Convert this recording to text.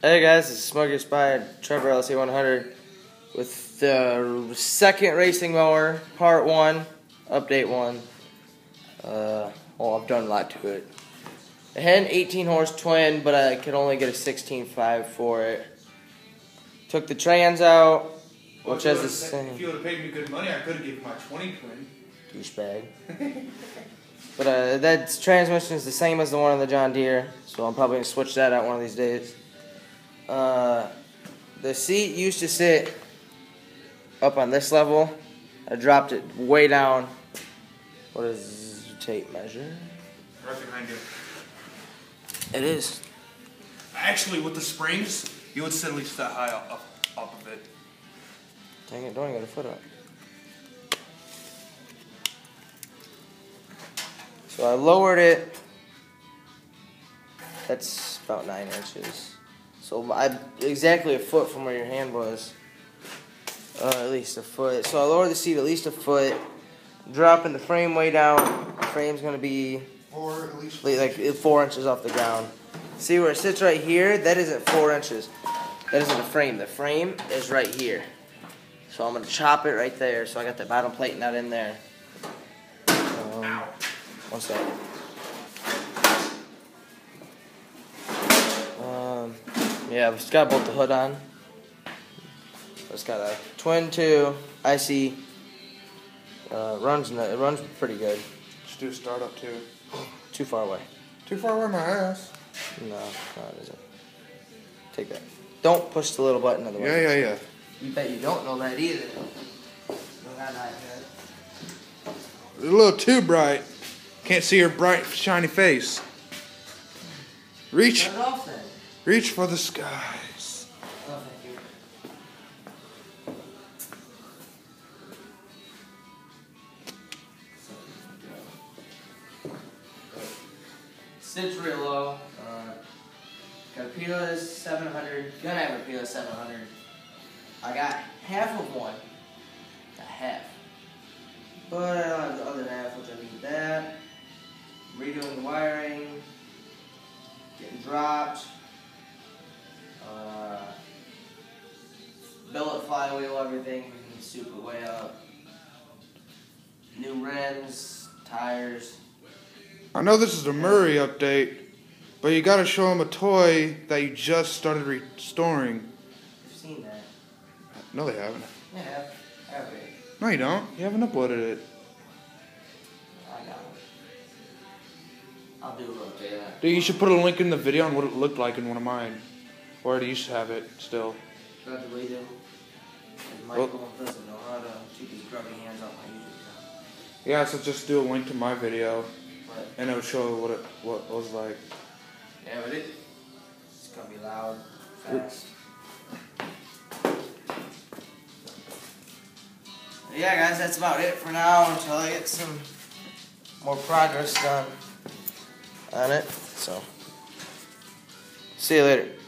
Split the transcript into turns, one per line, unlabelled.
Hey guys, this is Smokey Spy Trevor LC 100 with the second racing mower, part one, update one. Uh, well, I've done a lot to it. I had an 18 horse twin, but I could only get a 16.5 for it. Took the trans out,
Well,
which has the same
If you would have paid me good money, I could have given my 20 twin.
douchebag. But uh, that transmission is the same as the one on the John Deere, so I'm probably gonna switch that out one of these days. Uh, the seat used to sit up on this level. I dropped it way down. What is tape measure?
Right behind you.
It is.
Actually, with the springs, you would sit at least that high up, up, up of it.
Dang it! Don't even get a foot up. So I lowered it. That's about nine inches. So I exactly a foot from where your hand was. Uh, at least a foot. So I lowered the seat at least a foot, dropping the frame way down. The frame's gonna be
Or at least.
like four inches off the ground. See where it sits right here? That isn't four inches. That isn't the frame. The frame is right here. So I'm gonna chop it right there. So I got the bottom plate not in there. Um, one sec. Yeah, it's got both the hood on. It's got a twin two IC. Uh, runs n- it runs pretty good.
Just do a startup too.
Too far away.
Too far away my ass.
No, no, it isn't. Take that. Don't push the little button of the way.
Yeah, yeah, yeah.
You bet you don't know that either. No, not that good.
It's a little too bright. Can't see your bright, shiny face. Reach, Reach for the skies.
Sits real low. Uh, got a PLS 700. Gonna have a PLS 700. I got half of one. A half. But I don't have the other half, which I need that. Redoing the wiring. Getting dropped. Billet flywheel, everything, we can soup it way up. New rims, tires.
I know this is a Murray update, but you gotta show him a toy that you just started restoring.
You've seen that.
No, they haven't.
Yeah, I have. It.
No, you don't. You haven't uploaded it.
I got one. I'll do a little bit of that.
Dude, you should put a link in the video on what it looked like in one of mine. Or do you have it still?
Do I have to read it? And Michael doesn't know how to keep his grubby hands off my YouTube channel.
Yeah, so just do a link to my video,
But,
and it'll show what it what it was like.
yeah, but it, it's gonna be loud, fast. Yeah, guys, that's about it for now until I get some more progress done on it. So, see you later.